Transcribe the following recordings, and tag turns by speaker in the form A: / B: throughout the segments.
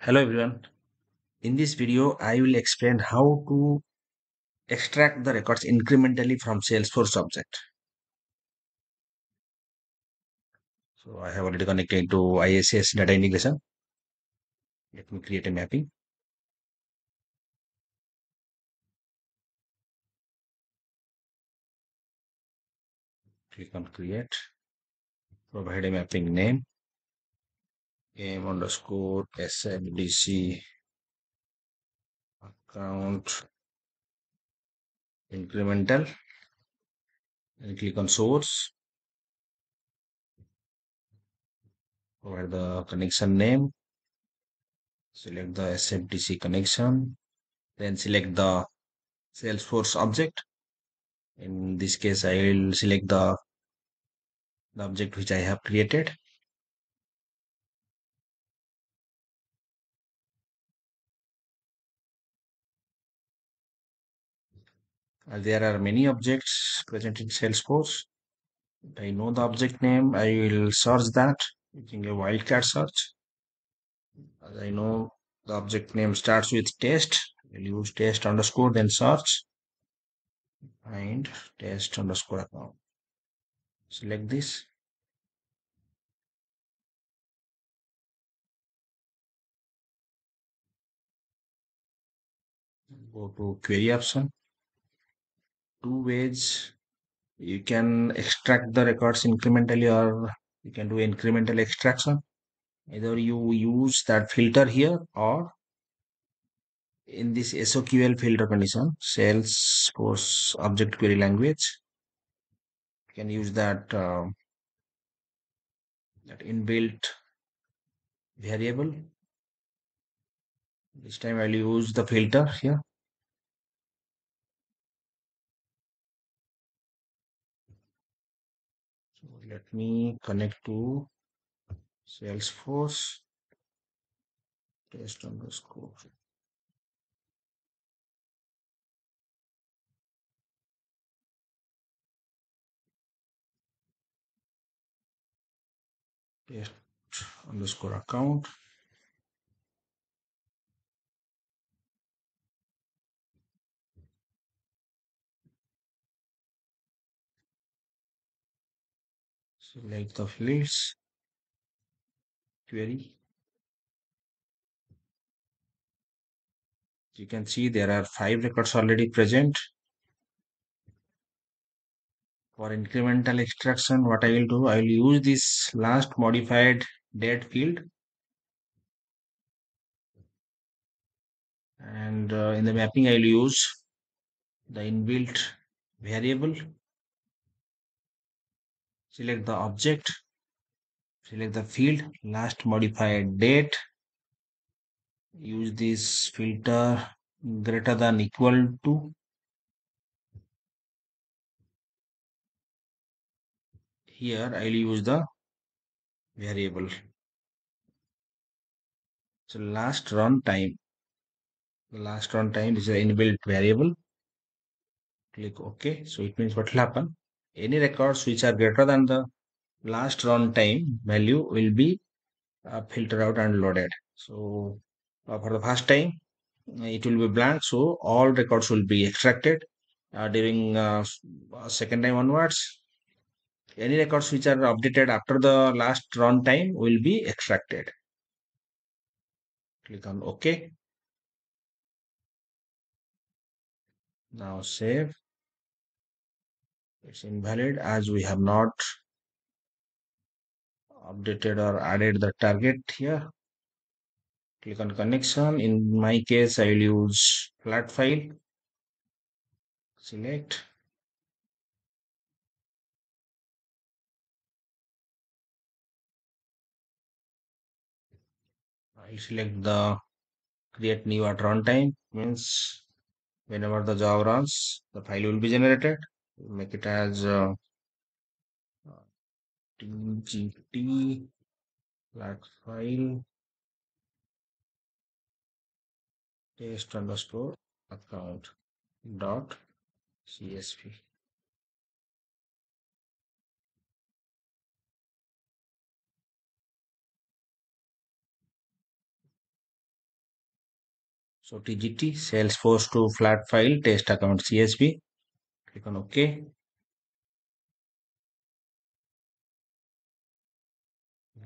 A: Hello everyone. In this video, I will explain how to extract the records incrementally from Salesforce object. So I have already connected to IICS data integration. Let me create a mapping. Click on create. Provide a mapping name. Game underscore SFDC account incremental and click on source. Provide the connection name. Select the SFDC connection. Then select the Salesforce object. In this case, I will select the, the object which I have created. Uh, there are many objects present in Salesforce. I know the object name. I will search that using a wildcard search. As I know the object name starts with test. I'll use test underscore then search. Find test underscore account. Select this. Go to query option. Two ways you can extract the records incrementally or you can do incremental extraction. Either you use that filter here or in this SOQL filter condition Salesforce object query language you can use that uh, that inbuilt variable. This time I'll use the filter here so let me connect to Salesforce. Test underscore. Test underscore account select the fields query you can see there are five records already present. For incremental extraction what I will do I will use this last modified date field. And uh, in the mapping I will use the inbuilt variable select the object. Select the field. Last modified date. Use this filter greater than equal to. Here I'll use the variable. So last run time. The last run time is an inbuilt variable. Click ok. So it means what will happen any records which are greater than the last run time value will be uh, filtered out and loaded. So uh, for the first time it will be blank. So all records will be extracted uh, during uh, second time onwards. Any records which are updated after the last run time will be extracted. Click on ok. Now save it's invalid as we have not updated or added the target here. Click on connection. In my case i will use flat file. Select. I select the create new at runtime means whenever the job runs the file will be generated make it as uh, tgt flat file test underscore account dot csv So TGT, Salesforce to flat file, test account CSV. Click on OK.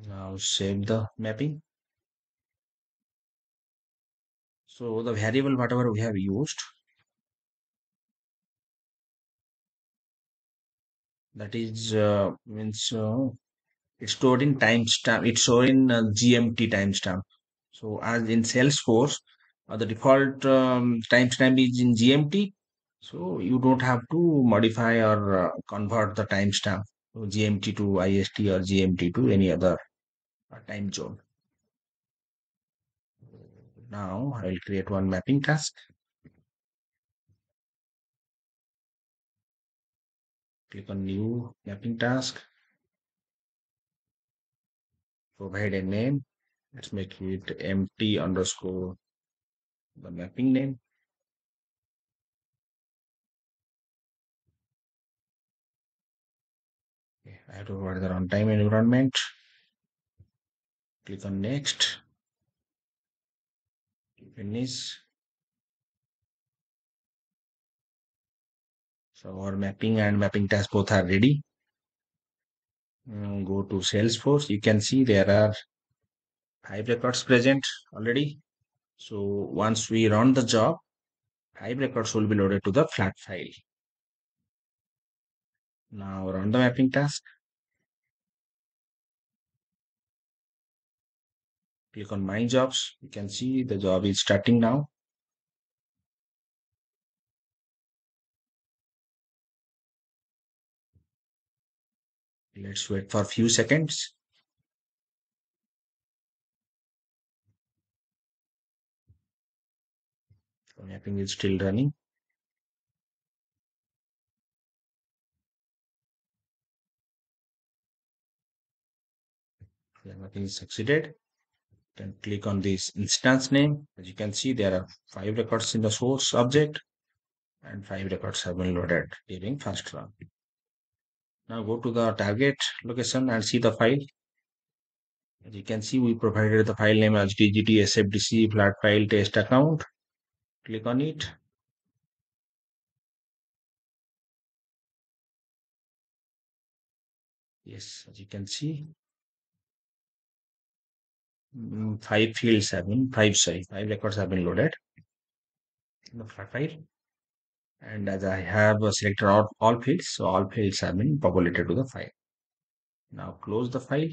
A: Now save the mapping. So the variable whatever we have used, that is uh, means uh, it's stored in timestamp. It's stored in uh, GMT timestamp. So as in Salesforce, uh, the default um, timestamp is in GMT. So you don't have to modify or uh, convert the timestamp so GMT to IST or GMT to any other uh, time zone. Now I will create one mapping task. Click on new mapping task. Provide a name. Let's make it empty underscore the mapping name. I have to provide the runtime environment. Click on next. Finish. So our mapping and mapping task both are ready. Um, go to Salesforce. You can see there are five records present already. So once we run the job, five records will be loaded to the flat file. Now run the mapping task. Click on my jobs. You can see the job is starting now. Let's wait for a few seconds. The mapping is still running. The succeeded. Then click on this instance name. As you can see, there are five records in the source object and five records have been loaded during first run. Now go to the target location and see the file. As you can see, we provided the file name as TGT SFDC flat file test account. Click on it. Yes, as you can see, five fields have been, five, sorry, five records have been loaded in the file. And as I have selected all, all fields, so all fields have been populated to the file. Now close the file.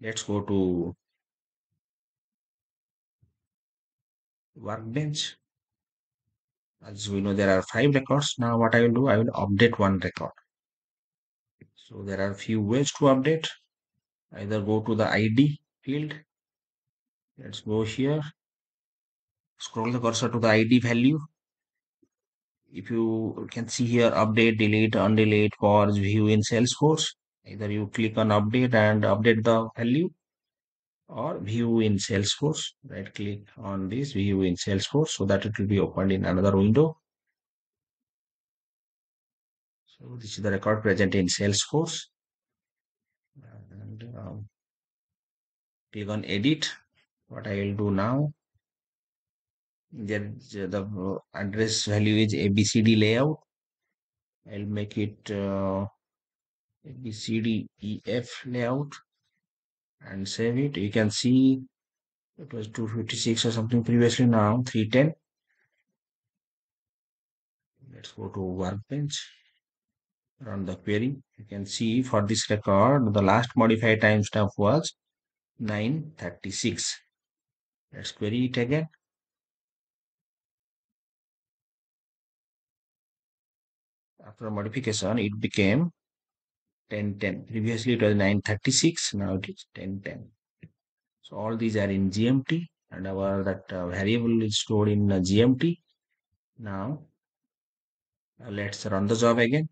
A: Let's go to workbench. As we know, there are five records. Now what I will do, I will update one record. So there are few ways to update. Either go to the ID field. Let's go here. Scroll the cursor to the ID value. If you can see here, update, delete, undelete, pause, view in Salesforce. Either you click on update and update the value or view in Salesforce. Right click on this view in Salesforce so that it will be opened in another window. So this is the record present in Salesforce. Um, click on edit. What I will do now, there the address value is ABCD layout. I'll make it uh, ABCDEF layout and save it. You can see it was 256 or something previously now 310. Let's go to workbench run the query. Can see for this record, the last modified timestamp was 936. Let's query it again. After modification, it became 1010. Previously, it was 936. Now it is 1010. So all these are in GMT and our that uh, variable is stored in uh, GMT. Now, uh, let's run the job again.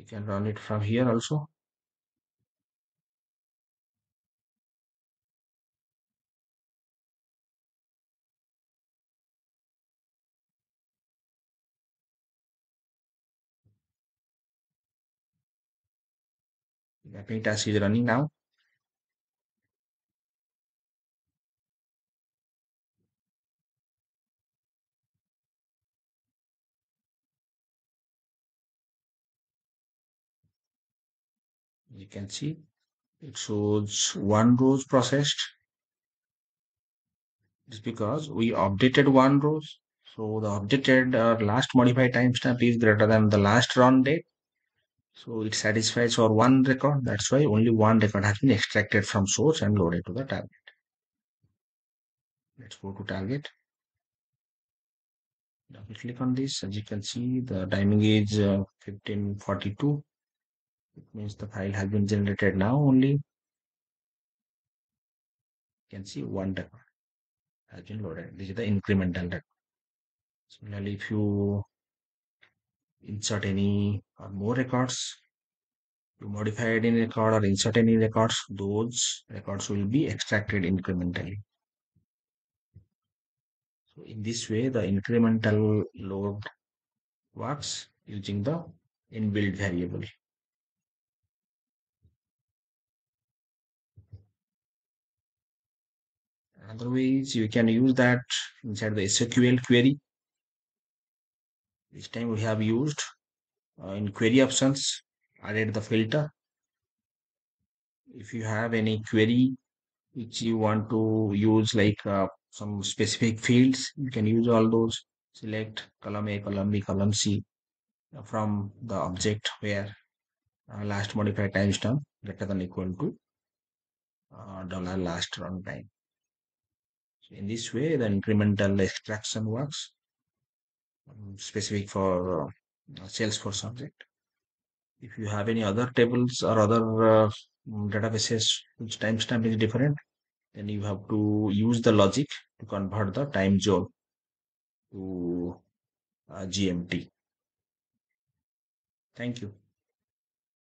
A: You can run it from here also. Mapping task is running now. Can see it shows one rows processed. Just because we updated one rows so the updated uh, last modified timestamp is greater than the last run date. So it satisfies for one record. That's why only one record has been extracted from source and loaded to the target. Let's go to target. Double click on this. As you can see the timing is uh, 1542 it means the file has been generated now only. You can see one record has been loaded. This is the incremental record. Similarly if you insert any or more records you modify any record or insert any records those records will be extracted incrementally. So in this way the incremental load works using the inbuilt variable otherwise you can use that inside the SQL query. This time we have used uh, in query options added the filter. If you have any query which you want to use like uh, some specific fields you can use all those. Select column a column b column c from the object where uh, last modified timestamp greater than equal to uh, dollar last runtime in this way the incremental extraction works um, specific for uh, salesforce object if you have any other tables or other uh, databases which timestamp is different then you have to use the logic to convert the time zone to uh, GMT. Thank you.